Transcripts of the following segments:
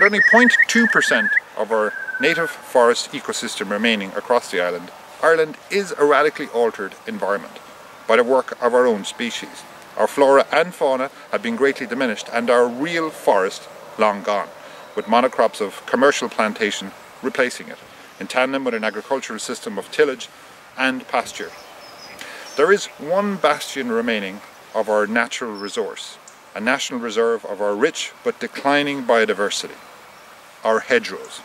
With only 0.2% of our native forest ecosystem remaining across the island, Ireland is a radically altered environment by the work of our own species. Our flora and fauna have been greatly diminished and our real forest long gone, with monocrops of commercial plantation replacing it, in tandem with an agricultural system of tillage and pasture. There is one bastion remaining of our natural resource, a national reserve of our rich but declining biodiversity, our hedgerows.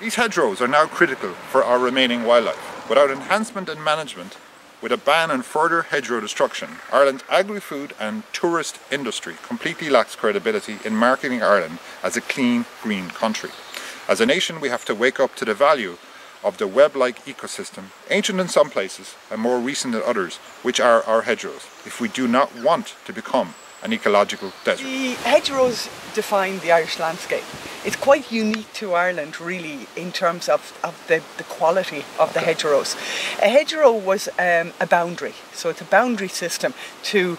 These hedgerows are now critical for our remaining wildlife. Without enhancement and management, with a ban on further hedgerow destruction, Ireland's agri-food and tourist industry completely lacks credibility in marketing Ireland as a clean, green country. As a nation, we have to wake up to the value of the web-like ecosystem, ancient in some places and more recent in others, which are our hedgerows, if we do not want to become an ecological desert. The hedgerows define the Irish landscape. It's quite unique to Ireland really in terms of, of the, the quality of okay. the hedgerows. A hedgerow was um, a boundary, so it's a boundary system to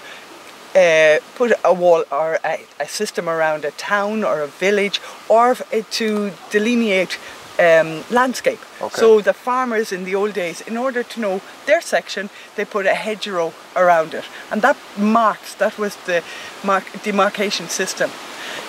uh, put a wall or a, a, system around a town or a village or to delineate um, landscape. Okay. So the farmers in the old days, in order to know their section, they put a hedgerow around it, and that marks that was the mark, demarcation system.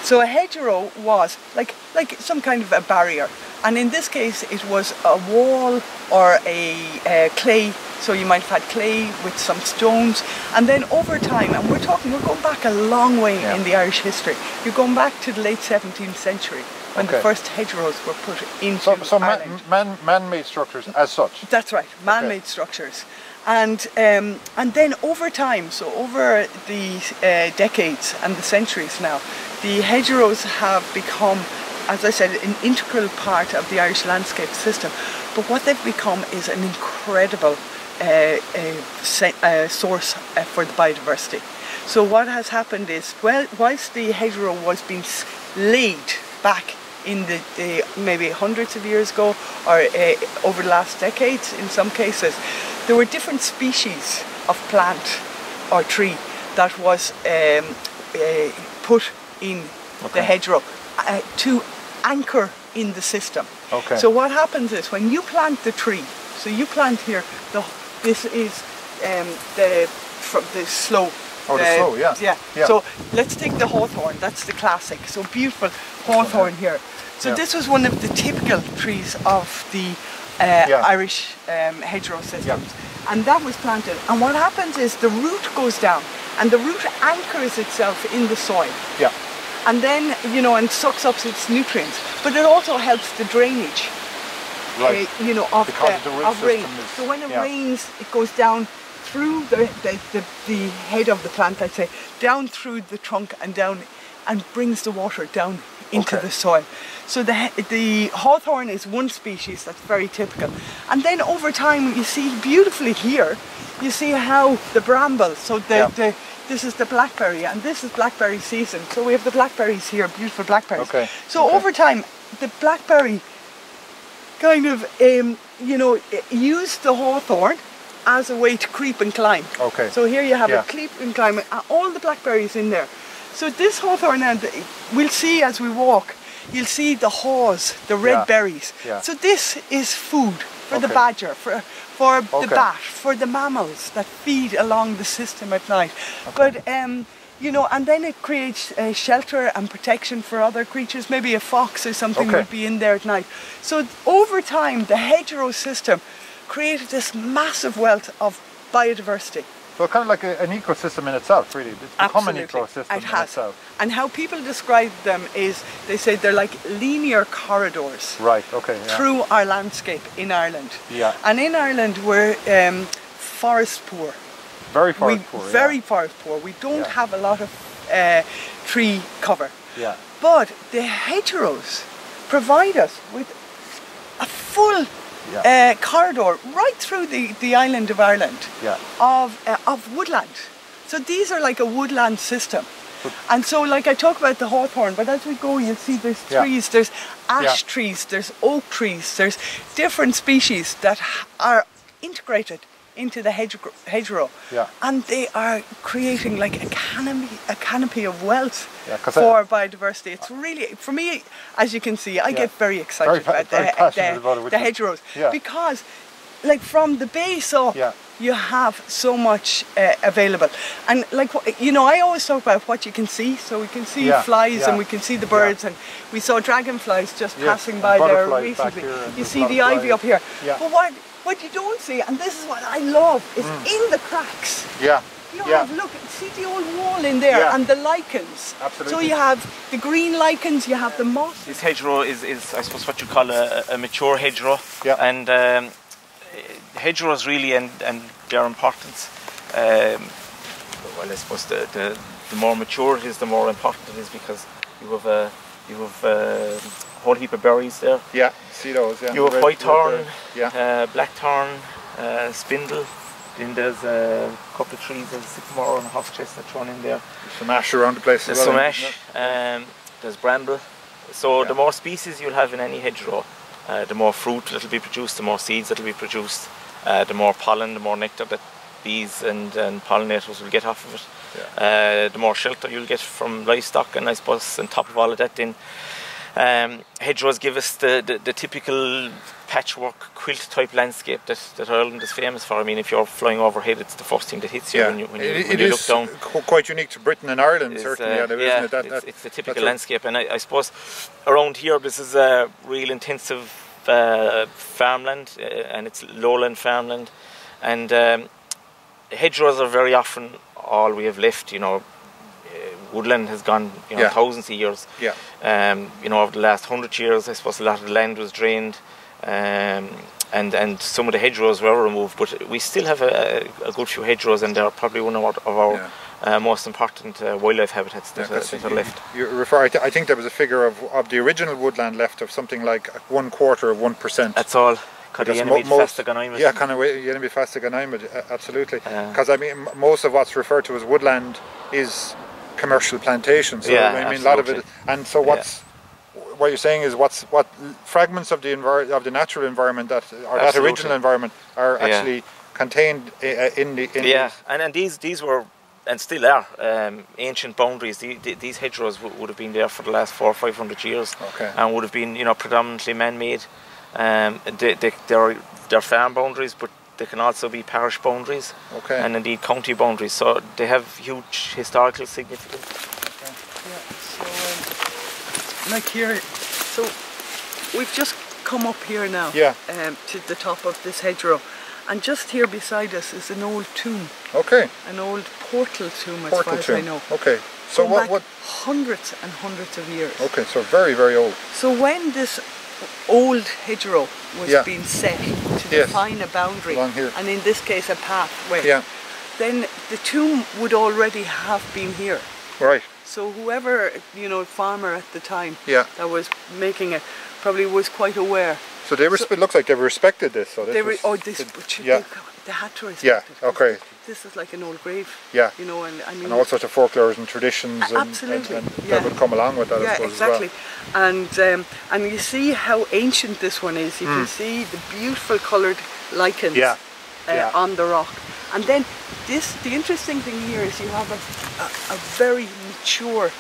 So a hedgerow was like like some kind of a barrier, and in this case it was a wall or a, a clay. So you might have had clay with some stones, and then over time, and we're talking, we're going back a long way yeah. in the Irish history. You're going back to the late 17th century when okay. the first hedgerows were put into so, so Ireland. Man, man, made structures as such? That's right, man-made okay. structures. And, um, and then over time, so over the uh, decades and the centuries now, the hedgerows have become, as I said, an integral part of the Irish landscape system. But what they've become is an incredible uh, uh, uh source uh, for the biodiversity. So what has happened is, well, whilst the hedgerow was being laid back in the, the maybe hundreds of years ago or uh, over the last decades in some cases, there were different species of plant or tree that was um, uh, put in okay. the hedgerow uh, to anchor in the system. Okay. So what happens is when you plant the tree, so you plant here, the, this is um, the from the slope. Oh, the, sloe, yeah. yeah. yeah. So let's take the hawthorn. That's the classic. So beautiful hawthorn here. So yeah. this was one of the typical trees of the uh, yeah. Irish um, hedgerow systems. Yeah. And that was planted. And what happens is the root goes down and the root anchors itself in the soil. Yeah. And then, you know, and sucks up its nutrients. But it also helps the drainage. Right. Uh, you know, of, uh, of rain. Is, so when it rains, it goes down through the, the, the, the head of the plant, let's say, down through the trunk and down and brings the water down into okay. the soil. So the, the hawthorn is one species that's very typical. And then over time you see beautifully here, you see how the bramble, so the, yeah. the this is the blackberry and this is blackberry season. So we have the blackberries here, beautiful blackberries. Okay. So okay. over time, the blackberry kind of, um, you know, used the hawthorn as a way to creep and climb. Okay. So here you have yeah. a creep and climb, all the blackberries in there. So this hawthorn, and we'll see as we walk, you'll see the haws, the red yeah. berries. Yeah. So this is food for okay. the badger, for, for okay. the bat, for the mammals that feed along the system at night. Okay. But um, you know, and then it creates uh, shelter and protection for other creatures. Maybe a fox or something would be in there at night. So over time, the hedgerow system created this massive wealth of biodiversity. So kind of like a, an ecosystem in itself, really. It's become Absolutely. an ecosystem it has. itself. And how people describe them is they say they're like linear corridors. Right. Okay. Yeah. Through our landscape in Ireland. Yeah. And in Ireland we're um, forest poor. Very forest we, poor. Very yeah. forest poor. We don't yeah. have a lot of uh, tree cover. Yeah. But the hedgerows provide us with a full yeah. uh, corridor right through the, the island of Ireland yeah. of, uh, of woodland. So these are like a woodland system. And so, like I talk about the hawthorn, but as we go, you'll see there's trees, yeah. there's ash trees, there's oak trees, there's different species that are integrated into the hedge, hedgerow. Yeah. And they are creating like a canopy, a canopy of wealth Yeah, for biodiversity. It's really, for me, as you can see, I get very excited Very about very the, the, about the hedgerows Yeah. because, like, from the base up, Yeah. you have so much uh, available. And like you know, I always talk about what you can see. So we can see Yeah, flies yeah, and we can see the birds, and we saw dragonflies just Yes, passing by there recently. you see the ivy up here. Yeah. But what what you don't see, and this is what I love, is in the cracks. Yeah. You Mm. yeah. have look, see the old wall in there, Yeah. and the lichens. Absolutely. So you have the green lichens, you have the moss. This hedgerow is, is I suppose, what you call a, a mature hedgerow. Yeah. And um, hedgerows really and, and their importance. Um, well, I suppose the, the, the more mature it is, the more important it is because you have a you have a whole heap of berries there. Yeah. See those? Yeah. You have white thorn. Yeah. uh, black thorn, uh, spindle. Then there's a couple of trees, there's sycamore and horse chestnut thrown in there. There's Some ash around the place. There's as well, There's some ash, um, there's bramble. So Yeah. the more species you'll have in any hedgerow, uh, the more fruit that'll be produced, the more seeds that'll be produced, uh, the more pollen, the more nectar that bees and, and pollinators will get off of it. Uh, the more shelter you'll get from livestock, and I suppose on top of all of that, then um, hedgerows give us the, the, the typical patchwork quilt type landscape that, that Ireland is famous for. I mean, if you're flying overhead, it's the first thing that hits you Yeah. when you, when you, It- when it you is look down quite unique to Britain and Ireland, is, certainly. uh, yeah, yeah, isn't it? That, it's, that- it's the typical landscape, and I, I suppose around here this is a real intensive uh, farmland, uh, and it's lowland farmland, and um, hedgerows are very often all we have left. You know, uh, woodland has gone you know Yeah. thousands of years. Yeah. Um, you know, over the last hundred years, I suppose a lot of the land was drained. Um, and, and some of the hedgerows were removed, but we still have a, a good few hedgerows, and they're probably one of our, of our Yeah. uh, most important uh, wildlife habitats that, Yeah, are, 'cause that are you- left. You refer. I, th- I think there was a figure of, of the original woodland left of something like one quarter of one percent. That's all. Could the enemy most- faster than I'm Yeah, kind of way, enemy faster than I'm absolutely. Yeah. Because I mean, most of what's referred to as woodland is commercial plantations. So Yeah, I mean, a lot of it. absolutely. And so what's what you're saying is what's what fragments of the envir- of the natural environment that or that original environment are Yeah. actually contained uh, in the in Yeah, and, and these these were and still are um, ancient boundaries. The, the, these hedgerows w- would have been there for the last four or five hundred years, Okay. and would have been you know predominantly man-made. Um, they, they, they're they're farm boundaries, but they can also be parish boundaries, Okay. and indeed county boundaries. So they have huge historical significance. Yeah, so um, like here, so we've just come up here now Yeah. um, to the top of this hedgerow, and just here beside us is an old tomb, Okay. an old portal tomb as Portal far as I know. Okay. So Going what back what? Hundreds and hundreds of years. Okay. So very very old. So when this old hedgerow was Yeah. being set to Yes. define a boundary, Along here. and in this case a pathway, Yeah. then the tomb would already have been here. Right. So whoever, you know, farmer at the time Yeah. that was making it probably was quite aware. So they respe- looks like they respected this. So this They were, oh, this, it- yeah. They, they had to respect Yeah, it, 'cause okay. This is like an old grave. Yeah. You know, and I mean, and all sorts of folklores and traditions A- and, and, absolutely, and yeah. that would come along with that, I yeah, suppose, exactly. as well. And um, and you see how ancient this one is. You can see the beautiful coloured lichens Hmm. Yeah, Uh, yeah. on the rock. And then this, the interesting thing here is you have a, a, a very mature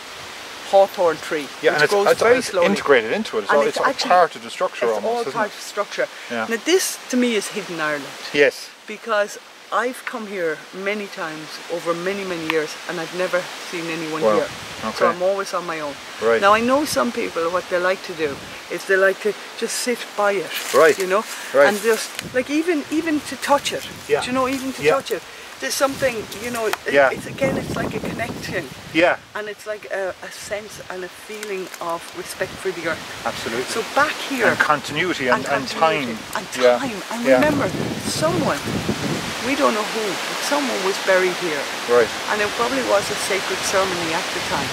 hawthorn tree, Yeah, which and it's, grows it's, very it's slowly. integrated into it. It's, And all, it's it's actually- part of the structure it's almost, all part it? of structure. Yeah. Now this to me is hidden Ireland Yes. because I've come here many times over many many years and I've never seen anyone Wow, here. okay. So I'm always on my own. Right. Now I know some people what they like to do is they like to just sit by it. Right, You know? right. And just like even even to touch it. Yeah. Do you know, even to Yeah. touch it. There's something, you know, Yeah. it's again it's like a connection. Yeah. And it's like a, a sense and a feeling of respect for the earth. Absolutely. So back here and continuity and, and, continuity time. And Yeah, time. And yeah. remember, someone, we don't know who, but someone was buried here. Right. And it probably was a sacred ceremony at the time.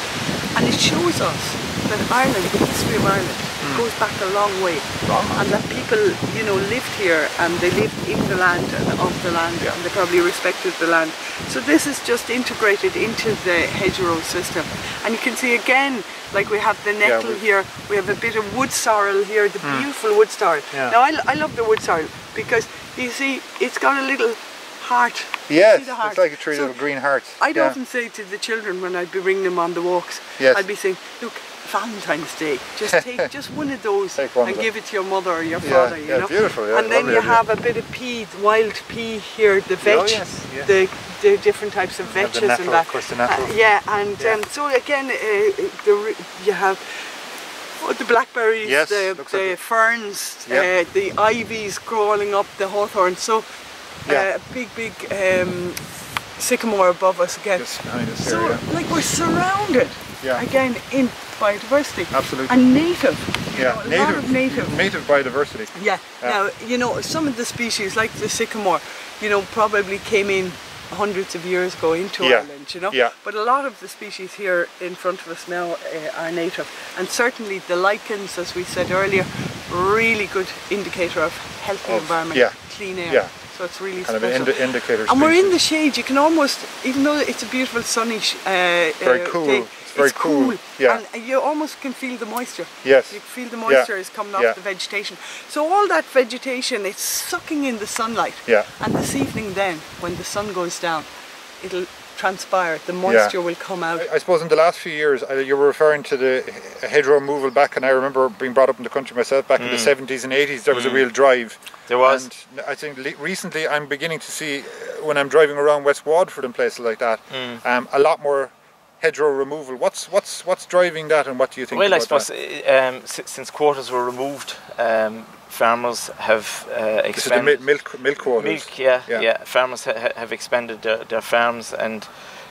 And it shows us that Ireland, the history of Ireland, goes back a long way. Long. And that people, you know, lived here and they lived in the land and of the land Yeah. and they probably respected the land. So this is just integrated into the hedgerow system. And you can see again, like we have the nettle Hmm. here, we have a bit of wood sorrel here, the beautiful wood sorrel. Yeah. Now I, I love the wood sorrel because you see it's got a little heart. Yes, heart. it's like a three So little green hearts. I'd yeah. often say to the children when I'd be bringing them on the walks, Yes. I'd be saying, look, Valentine's Day, just take just one of those one and of give it to your mother or your Yeah, father, you yeah, know. beautiful, yeah, and then you have a bit of pea, wild pea here, the veg, Oh, yes, yeah. the, the different types of veggies and that. of course, the natural. Uh, yeah, and Yeah. Um, so again, uh, the, you have oh, the blackberries, Yes, the, the like ferns, Yeah. uh, the ivies crawling up the hawthorn. So Yeah. uh, big, big um, sycamore above us again. Just behind us So, yeah. like, we're surrounded Yeah. again in biodiversity. Absolutely. And native. Yeah, know, a native, lot of native. native biodiversity. Yeah. Yeah. Now, you know, some of the species, like the sycamore, you know, probably came in hundreds of years ago into Yeah. Ireland, you know. Yeah. But a lot of the species here in front of us now uh, are native, and certainly the lichens, as we said earlier, really good indicator of healthy Of- environment, yeah. clean air. Yeah. So it's really Kind of an indi- indicator And we're in the shade. You can almost, even though it's a beautiful sunny, uh, Very uh, cool. day, It's very cool. Yeah. and you almost can feel the moisture. Yes. You feel the Yeah. moisture is coming off Yeah. the vegetation. So all that vegetation, it's sucking in the sunlight. Yeah. And this evening, then, when the sun goes down, it'll transpire. The moisture will come out. I suppose in the last few years, uh, you were referring to the h- hedgerow removal back, and I remember being brought up in the country myself back in the 70s and 80s. There was a real drive. There was. And I think recently I'm beginning to see, uh, when I'm driving around West Waterford and places like that, um, a lot more hedgerow removal. What's what's what's driving that, and what do you think? Well, I suppose uh, um, since quotas were removed, um, farmers have uh, This expanded. mi- milk milk quotas. Milk, yeah, Yeah. yeah. Farmers ha- ha- have expanded their, their farms, and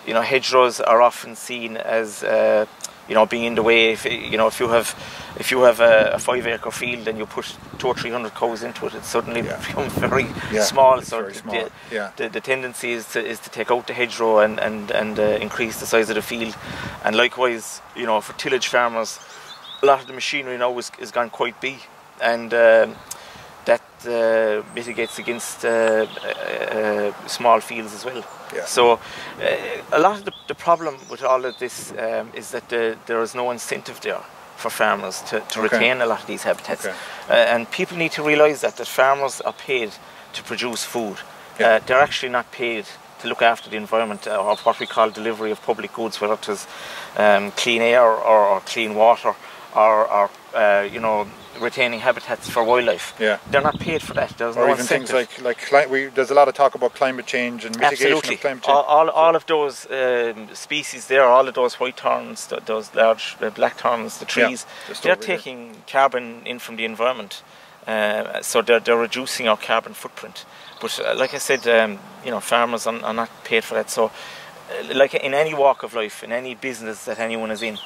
you know hedgerows are often seen as uh, you know being in the way. If you know if you have if you have a, a five acre field and you put two or three hundred cows into it, it suddenly Yeah. becomes very Yeah, small. it's so very the- small, The, yeah. the, the tendency is to is to take out the hedgerow and and and uh, increase the size of the field, and likewise, you know, for tillage farmers, a lot of the machinery now is, is gone quite big, and um, that uh, mitigates against uh, uh, small fields as well. Yeah. So, uh, a lot of the, the problem with all of this um, is that the, there is no incentive there for farmers to, to Okay. retain a lot of these habitats, Okay. uh, and people need to realise that that farmers are paid to produce food. Yeah. Uh, they're actually not paid to look after the environment uh, or what we call delivery of public goods, whether it is um, clean air or, or clean water or, or uh, you know retaining habitats for wildlife. Yeah. They're not paid for that. There's or no even things like like we, there's a lot of talk about climate change and mitigation Absolutely. of climate change. All, all, all of those um, species there, all of those white thorns, th- those large uh, black thorns, the trees, just they're over here. taking carbon in from the environment. Uh, so they're, they're reducing our carbon footprint. But uh, like I said, um, you know, farmers are, are not paid for that. So, uh, like in any walk of life, in any business that anyone is in,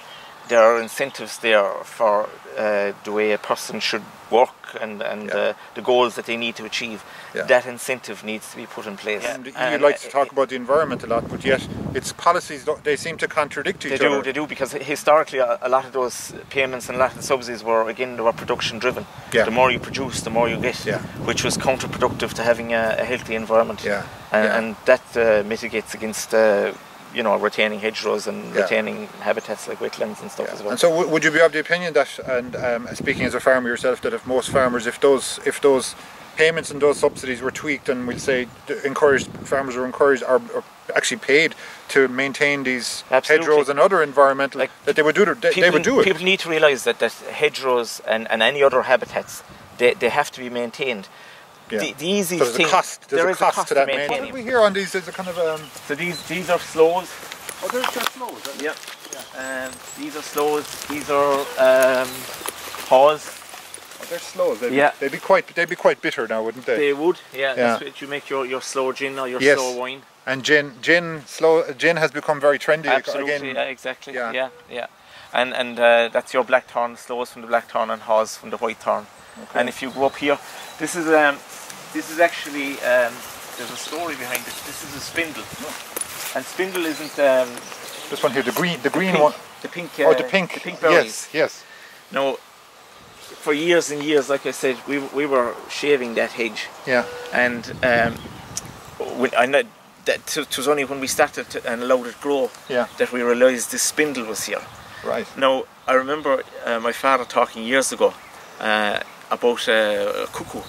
there are incentives there for uh, the way a person should work and, and Yeah. uh, the goals that they need to achieve. Yeah. That incentive needs to be put in place. And you And, like to uh, talk about the environment a lot, but yet its policies they seem to contradict each They do, other. they do, because historically a, a lot of those payments and a lot of the subsidies were again they were production driven. Yeah. The more you produce, the more you get, Yeah. which was counterproductive to having a, a healthy environment. Yeah, And, yeah. and that uh, mitigates against uh, you know retaining hedgerows and Yeah. retaining habitats like wetlands and stuff as well. And so, w- would you be of the opinion that, and um, speaking as a farmer yourself, that if most farmers, if those, if those payments and those subsidies were tweaked, and we'll say encouraged, farmers are encouraged, are, are actually paid to maintain these Absolutely. hedgerows and other environmental, Like, that they would do, they, they would do it. People need to realise that, that hedgerows and, and any other habitats they, they have to be maintained. Yeah. The, the easiest There's thing a cost. There's there a is cost, to that. main- What do we them. hear on these? There's a kind of um. So these these are sloes. Oh, there's just sloes. Yep. Um, these are sloes. These are um, haws. Oh, they're sloes. They'd, Yeah. be, they'd be quite. They'd be quite bitter now, wouldn't they? They would. Yeah. That's Yeah. what you make your, your sloe gin or your Yes. sloe wine. And gin, gin, sloe. Gin has become very trendy Absolutely. again. yeah, exactly. yeah. Yeah. Yeah. And and uh, that's your blackthorn sloes from the blackthorn and haws from the white whitethorn. And if you go up here, this is um, this is actually um, there's a story behind this. This is a spindle. And spindle isn't um, This one here, the green, the green pink, one. The pink. Oh, uh, the pink. The pink berries. yes, yes. Now, for years and years, like I said, we, we were shaving that hedge, Yeah. and um, when I know that it was only when we started to, and allowed it grow Yeah. that we realised this spindle was here. Right. Now, I remember uh, my father talking years ago uh, about uh, a cuckoo.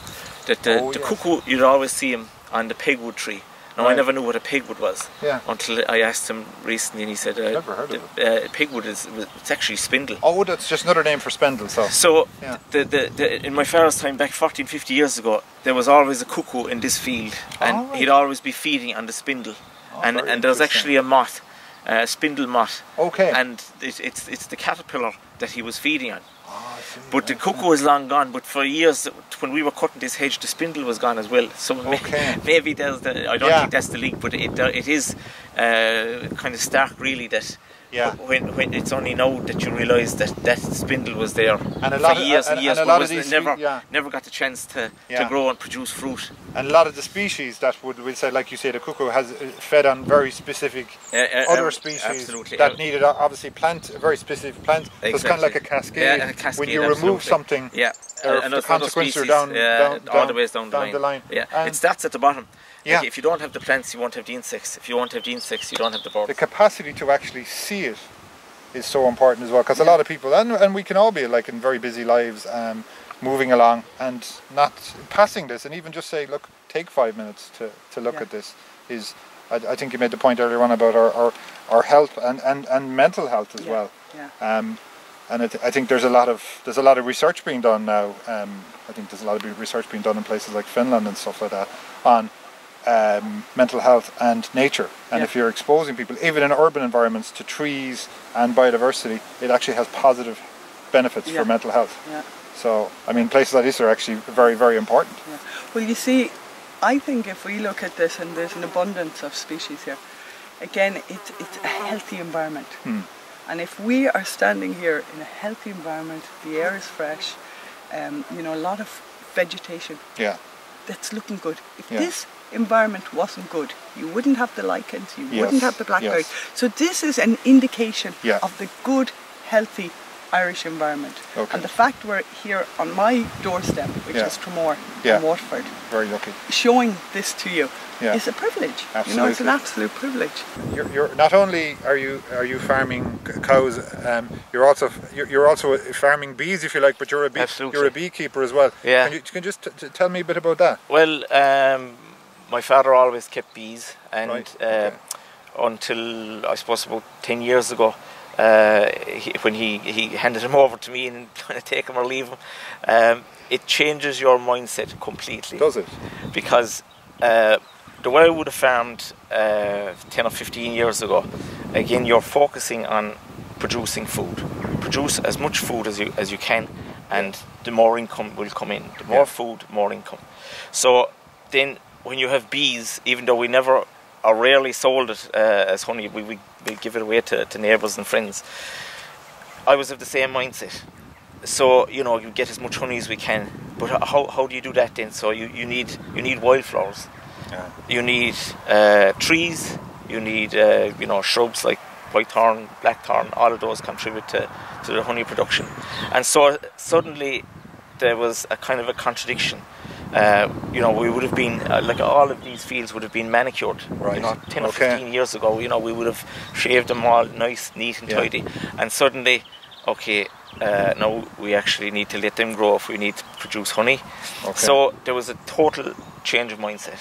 That the, Oh, the yes. cuckoo, you'd always see him on the pigwood tree, Now I never knew what a pigwood was Yeah. until I asked him recently, and he said, uh, Never heard of the, uh, "Pigwood is it's actually spindle." Oh, that's just another name for spindle. So. So, Yeah. the, the, the, in my father's time, back 14, 50 years ago, there was always a cuckoo in this field, and Oh, right. he'd always be feeding on the spindle. Oh, and and there was actually a moth, a spindle moth, Okay. and it, it's it's the caterpillar that he was feeding on. Oh. But the cuckoo is long gone. But for years, when we were cutting this hedge, the spindle was gone as well. So Okay. maybe there's the. I don't Yeah. think that's the link, but it it is uh, kind of stark, really, that. Yeah. When, when it's only now that you realise that that spindle was there And a for lot of- years and, and- years, and a but lot of was these never yeah. never got the chance to, Yeah. to grow and produce fruit. And a lot of the species that would, we'll say, like you say, the cuckoo has uh, fed on very specific Uh, uh, other species absolutely. that needed obviously plant, very specific plants. So it's kind of like a cascade. Yeah, a cascade, when you remove something, Yeah, or and the there's other consequences are species, down- yeah, down- all the ways down, down the line. Yeah, And- it starts at the bottom. Yeah. Like if you don't have the plants, you won't have the insects. If you won't have the insects, you don't have the birds. the capacity to actually see it is so important as well. Because a lot of people, and, and we can all be like in very busy lives, um, moving along and not passing this, and even just say, look, take five minutes to, to look Yeah. at this is. I, I think you made the point earlier on about our, our, our health and, and, and mental health as Yeah, well. yeah. Um, and I, th- I think there's a lot of there's a lot of research being done now. Um, I think there's a lot of research being done in places like Finland and stuff like that on um, mental health and nature. And Yeah. if you're exposing people, even in urban environments, to trees and biodiversity, it actually has positive benefits Yeah. for mental health. Yeah. So I mean, places like this are actually very very important. Yeah. Well, you see, I think if we look at this and there's an abundance of species here, again, it's, it's a healthy environment. Hmm. And if we are standing here in a healthy environment, the air is fresh, um, you know, a lot of vegetation, Yeah. that's looking good. If Yeah. this environment wasn't good, you wouldn't have the lichens, you Yes, wouldn't have the blackberries. yes. So this is an indication Yeah. of the good, healthy Irish environment. Okay. And the fact we're here on my doorstep, which Yeah. is Tramore Yeah. in Waterford, Very lucky. showing this to you Yeah. is a privilege. You know, it's an absolute privilege. You're, you're not only are you are you farming cows, um, you're also you're, you're also farming bees if you like, but you're a bee, Absolutely. you're a beekeeper as well. Yeah. Can you, can you just t- t- tell me a bit about that? Well, um, my father always kept bees, and Right, uh, okay. until I suppose about ten years ago, uh, he, when he, he handed him over to me and kind of take him or leave him, um, it changes your mindset completely. Does it? because uh, the way I would have farmed uh, 10 or 15 years ago, again, you're focusing on producing food. Produce as much food as you, as you can, and the more income will come in. The more Yeah. food, more income. So then, when you have bees, even though we never or rarely sold it uh, as honey, we, we, we give it away to, to neighbours and friends. I was of the same mindset. So you know you get as much honey as we can, but how, how do you do that then? So you, you need you need wildflowers, Yeah. you need uh, trees, you need uh, you know shrubs like whitethorn, blackthorn. All of those contribute to, to the honey production, and so suddenly there was a kind of a contradiction. Uh, you know, we would have been uh, like all of these fields would have been manicured. Right. You know, ten or Okay. fifteen years ago, you know, we would have shaved them all nice, neat, and Yeah. tidy, and suddenly, okay, uh, now we actually need to let them grow if we need to produce honey. Okay. So there was a total change of mindset,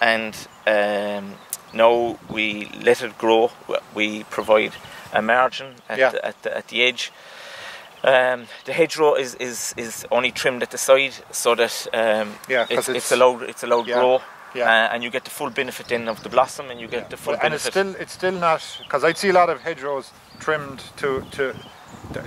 and um, now we let it grow. We provide a margin at, Yeah. the, at, the, at the edge. Um, the hedgerow is, is, is only trimmed at the side so that um, Yeah, it's, it's- it's allowed it's allowed Yeah, grow, yeah. uh, and you get the full benefit then of the blossom, and you get the full Well, and it's still it's still not because I'd see a lot of hedgerows trimmed to to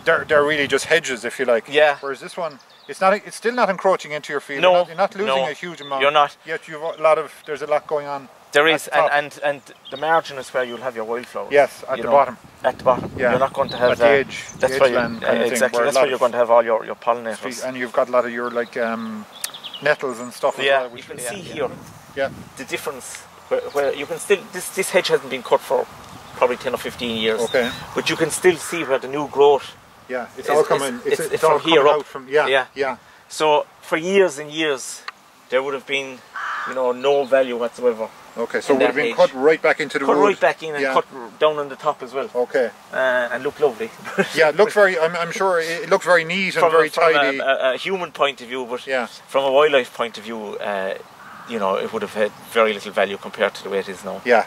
they're, they're really just hedges if you like. Yeah. Whereas this one, it's not it's still not encroaching into your field. No, you're not, you're not losing no, a huge amount. you're not. Yet you've a lot of there's a lot going on. There is, the and, and and the margin is where you'll have your wildflowers. Yes, at the know, bottom. At the bottom. Yeah. You're not going to have At the uh, edge, the That's where you, edgeland kind of thing, exactly. where That's where you're going to have all your, your pollinators. And you've got a lot of your like um, nettles and stuff. as yeah, well, you can see yeah. here Yeah. the difference. Where, where you can still this this hedge hasn't been cut for probably ten or fifteen years. Okay. But you can still see where the new growth. Yeah, it's, It's- all coming. It's, it's- it's, it's all from here coming up. out from yeah, Yeah. yeah, So for years and years, there would have been, you know, no value whatsoever. Okay, so it would have been age. cut right back into the Cut wood. right back in and yeah. cut down on the top as well, Okay. uh, and look lovely. Yeah, it looks very. I'm, I'm sure it looks very neat and from, very a, from tidy. a, a, a human point of view, but Yeah. from a wildlife point of view, uh, you know, it would have had very little value compared to the way it is now. Yeah.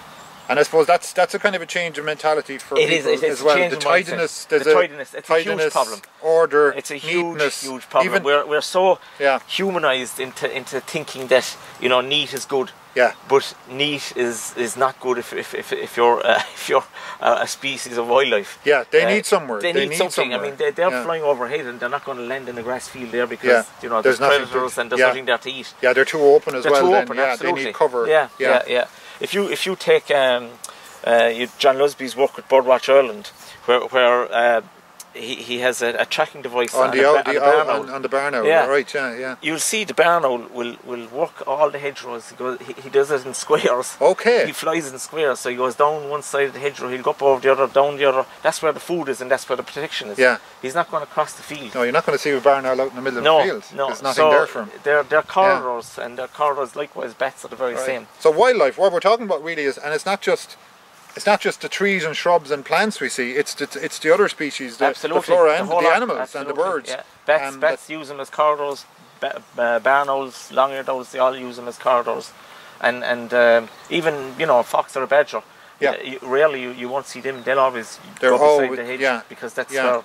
And I suppose that's that's a kind of a change of mentality for It people is as well. the tidiness, The tidiness, it's a huge problem. order, It's a huge, neatness, huge problem. Even, we're, we're so Yeah. humanized into into thinking that you know neat is good. Yeah. But neat is, is not good if if, if, if you're uh, if you're a, a species of wildlife. Yeah, they Uh, need somewhere. They, They need, need something. I mean, they, they're Yeah. flying overhead and they're not going to land in a grass field there because Yeah. you know There's there's, nothing to- predators and there's yeah. nothing there to eat. yeah, they're too open as They're well. too then. open, yeah, absolutely. they need cover. Yeah, yeah, yeah. If you if you take um, uh, John Lusby's work with Birdwatch Ireland, where where uh, he, he has a, a tracking device On on, the on the barn owl, on, on the barn owl, Yeah. right? Yeah, yeah. You'll see the barn owl will, will work all the hedgerows. He, goes, he, he does it in squares. Okay. He flies in squares, so he goes down one side of the hedgerow, he'll go up over the other, down the other. That's where the food is and that's where the protection is. Yeah. He's not going to cross the field. No, you're not going to see a barn owl out in the middle of No, the field. no. There's nothing so there for him. They're, they're corridors, and their corridors, likewise, bats are the very Right. same. So wildlife, what we're talking about really is, and it's not just, it's not just the trees and shrubs and plants we see. It's the, it's the other species, the, absolutely. the flora and the, whole lot, animals and the birds. Yeah. Bats, bats use them as corridors. Ba- uh, barn owls, long-eared owls, they all use them as corridors. And and um, even you know a fox or a badger. Yeah. You, rarely you, you won't see them. They'll always They're go beside always- the hedge yeah, because that's yeah. where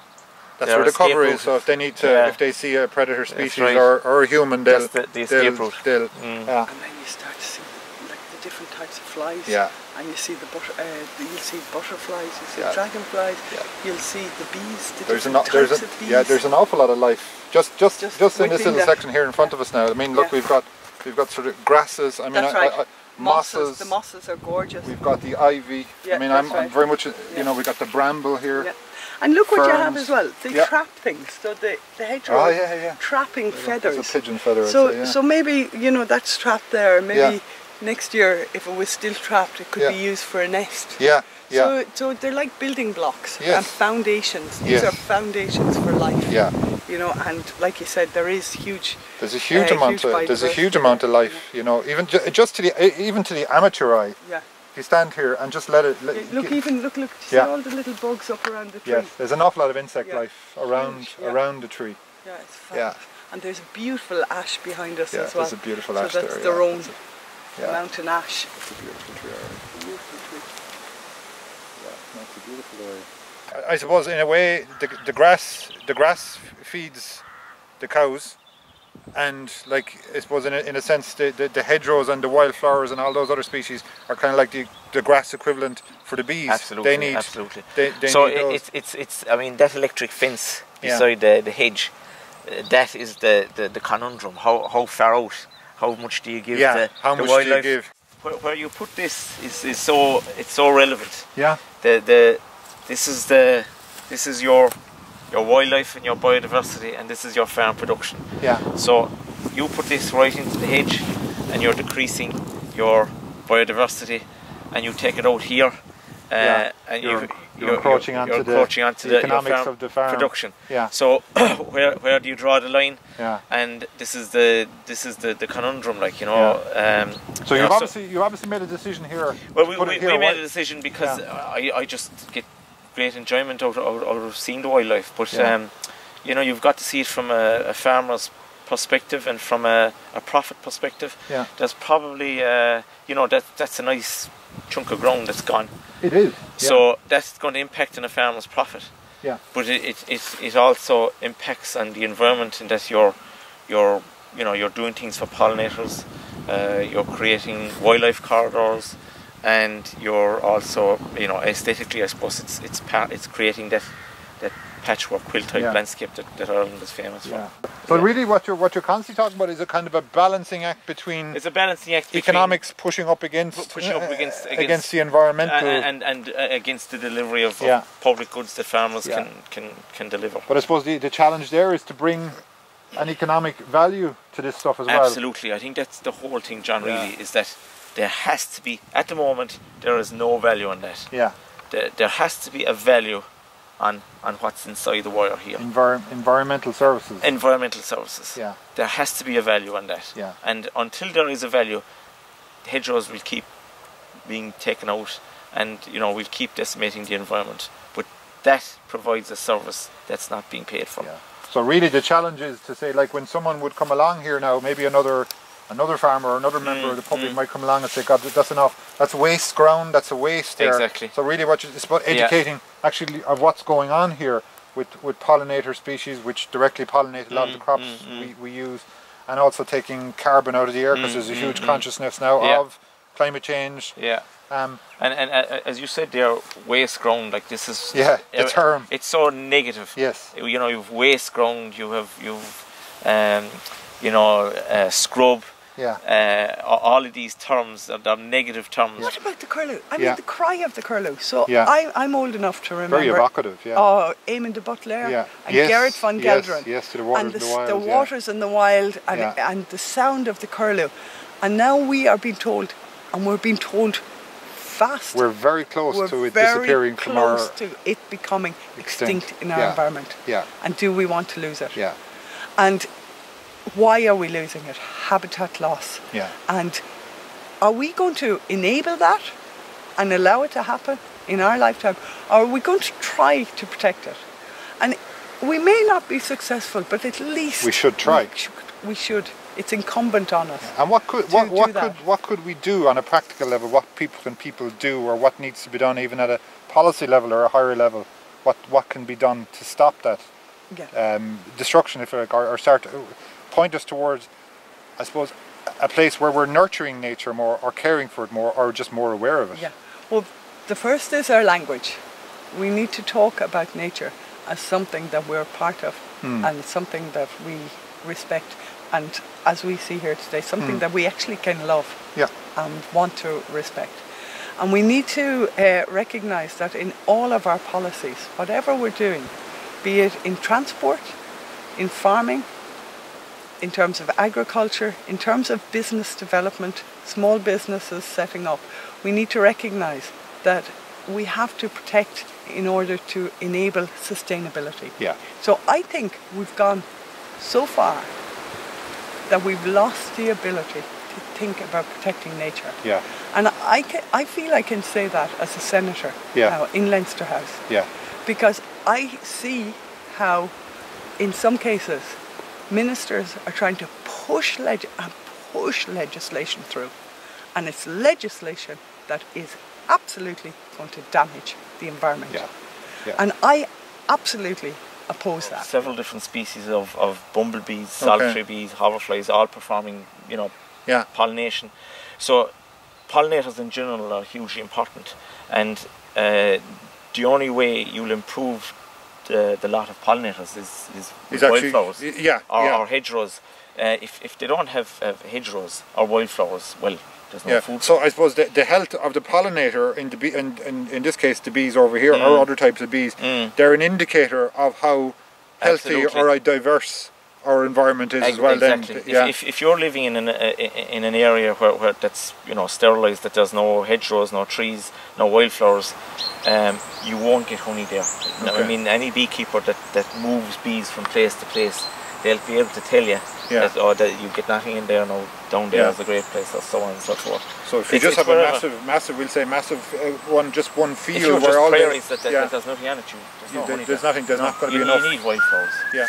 That's where the cover route. is. So if they need to, Yeah. if they see a predator species right. or, or a human, they'll That's the- the escape they'll, route. they'll Mm. yeah, And then you start to see like the different types of flies. Yeah. And you see the butter, uh, you'll see butterflies, you see Yeah. dragonflies, Yeah. you'll see the bees, the there's an there's a, bees. yeah there's an awful lot of life just just Just just, in this little the- section here in front of us now. I mean, look, Yeah. we've got we've got sort of grasses. I mean, That's I, right. I, I, mosses. mosses. The mosses are gorgeous. We've got the ivy. I mean, I'm, that's I'm very much. You Yeah. know, we've got the bramble here. Yeah. And look what you have as well. They Yeah. trap things. So the, the hedgerow Oh yeah, yeah. trapping There's feathers. a pigeon feather. So say, yeah. so maybe you know that's trapped there. Maybe Yeah. Next year, if it was still trapped, it could Yeah. be used for a nest. yeah, yeah, So so they're like building blocks Yes. and foundations. These Yes. are foundations for life. yeah. You know, and like you said, there is huge. There's a huge Uh, amount. huge of, there's a huge amount of life. You know, even ju- just to the even to the amateur eye. Yeah. If you stand here and just let it. Let, Yeah, Look, even look, look. See Yeah. all the little bugs up around the tree. Yes, there's an awful lot of insect Yeah. life around yeah. around the tree. Yeah, it's Yeah. And there's a beautiful ash behind us Yeah, as well. there's a beautiful so ash that's there, their yeah. own Yeah, mountain ash. it's a beautiful tree. alright. Beautiful tree. Yeah, that's a beautiful area. I, I suppose in a way the, the grass the grass feeds the cows and like I suppose in a, in a sense the, the, the hedgerows and the wildflowers and all those other species are kind of like the, the grass equivalent for the bees. Absolutely, They need absolutely. They, they so need it, those. it's it's it's. I mean, that electric fence Yeah. beside the the hedge, uh, that is the, the the conundrum. How how far out? How much do you give yeah. the, How the much do you wildlife? give? Where, where you put this is, is so it's so relevant. Yeah. The the this is the this is your your wildlife and your biodiversity, and this is your farm production. Yeah. So you put this right into the hedge, and you're decreasing your biodiversity, and you take it out here. Uh, Yeah, and you- you're encroaching you're onto the- encroaching onto the your economics of the farm. production. Yeah. So where where do you draw the line? Yeah. And this is the this is the, the conundrum, like you know. Um, So you you've know, obviously you obviously made a decision here. well, we, we, here, we made a decision because Yeah. I, I just get great enjoyment out, out, out of seeing the wildlife. But Yeah. um, you know, you've got to see it from a, a farmer's perspective and from a, a profit perspective. Yeah. There's probably uh, you know that that's a nice chunk of ground that's gone. It is. So that's going to impact on a farmer's profit. Yeah. But it, it, it, it also impacts on the environment in that you're, you're, you know, you're doing things for pollinators, uh, you're creating wildlife corridors, and you're also, you know, aesthetically, I suppose it's it's part, it's creating that that patchwork quilt type Yeah. landscape that, that Ireland is famous Yeah. for. But really, what you're what you're constantly talking about is a kind of a balancing act between It's a balancing act between economics pushing up against pushing up against- uh, against- the environmental. and and, and uh, against the delivery of, of Yeah. public goods that farmers Yeah. can, can can deliver. but I suppose the, the challenge there is to bring an economic value to this stuff as well. Absolutely, I think that's the whole thing, John. Yeah. Really, is that there has to be at the moment there is no value on that. Yeah. There, there has to be a value on on what's inside the wire here. Envir- environmental services. Environmental services. yeah. There has to be a value on that. Yeah. And until there is a value, hedgerows will keep being taken out, and you know we'll keep decimating the environment. But that provides a service that's not being paid for. Yeah. So really, the challenge is to say, like, when someone would come along here now, maybe another another farmer or another member Mm, of the public might come along and say, God, that's enough. That's waste ground. That's a waste there. Exactly. So really, what you, it's about Yeah. educating actually of what's going on here with with pollinator species which directly pollinate a lot of Mm, the crops we, we use, and also taking carbon out of the air because there's a huge consciousness now Mm, Yeah. of climate change. Yeah. Um, And, and uh, as you said there, waste ground, like this is Yeah, the uh, term. It's so negative. Yes. You know, you've waste ground, you have you've um, you know uh, scrub. Yeah. Uh, all of these terms are, are negative terms. What about the curlew? I Yeah. mean, the cry of the curlew. So Yeah. I, I'm old enough to remember. Very evocative. Yeah. Oh, Eamon de Buitléar Yeah. and Yes, Gerrit van yes, Gelderen. yes, to the waters and in the s- wild, the yeah. waters in the wild and, Yeah. and the sound of the curlew. And now we are being told, and we're being told fast. We're very close we're to it very disappearing from our. close to it becoming extinct. extinct, in our Yeah. environment. Yeah. And do we want to lose it? Yeah. And why are we losing it? Habitat loss. Yeah. And are we going to enable that and allow it to happen in our lifetime? Or are we going to try to protect it? And we may not be successful, but at least We should try. We should. We should. It's incumbent on us. And what could what, what that. could what could we do on a practical level? What people can people do, or what needs to be done, even at a policy level or a higher level? What what can be done to stop that Yeah. um, destruction, if you like, or, or start point us towards, I suppose, a place where we're nurturing nature more, or caring for it more, or just more aware of it. Yeah. Well, the first is our language. We need to talk about nature as something that we're part of Hmm. and something that we respect. And as we see here today, something Hmm. that we actually can love Yeah. and want to respect. And we need to uh, recognize that in all of our policies, whatever we're doing, be it in transport, in farming, in terms of agriculture, in terms of business development, small businesses setting up, we need to recognize that we have to protect in order to enable sustainability. Yeah. So I think we've gone so far that we've lost the ability to think about protecting nature. Yeah. And I, ca I feel I can say that as a senator Yeah. now in Leinster House Yeah. because I see how, in some cases, ministers are trying to push leg- and push legislation through, and it's legislation that is absolutely going to damage the environment. Yeah. Yeah. And I absolutely oppose that. Several different species of, of bumblebees, solitary bees, hoverflies, all performing, you know, Yeah. pollination. So pollinators in general are hugely important, and uh, the only way you'll improve the, the lot of pollinators is, is Is wildflowers yeah, or, yeah. or hedgerows. Uh, if, if they don't have, have hedgerows or wildflowers, well, there's no Yeah. food. So I suppose the, the health of the pollinator in the bee, in, in, in this case the bees over here Mm. or other types of bees, they're an indicator of how healthy Absolutely. or uh, diverse our environment is as well. exactly. Then, If, yeah. if, if you're living in an uh, in an area where, where that's you know sterilised, that there's no hedgerows, no trees, no wildflowers, um, you won't get honey there. No, I mean, any beekeeper that, that moves bees from place to place, they'll be able to tell you Yeah. that oh, that you get nothing in there, no down there Yeah. is a great place, or so on and so forth. so if you It's- just it's have a massive, massive, we'll say massive uh, one, just one field where just all the- prairies that, that, yeah. that there's nothing on it, you, there's no You- honey there's there. nothing- there's No, not gonna be enough. You need wildflowers. yeah.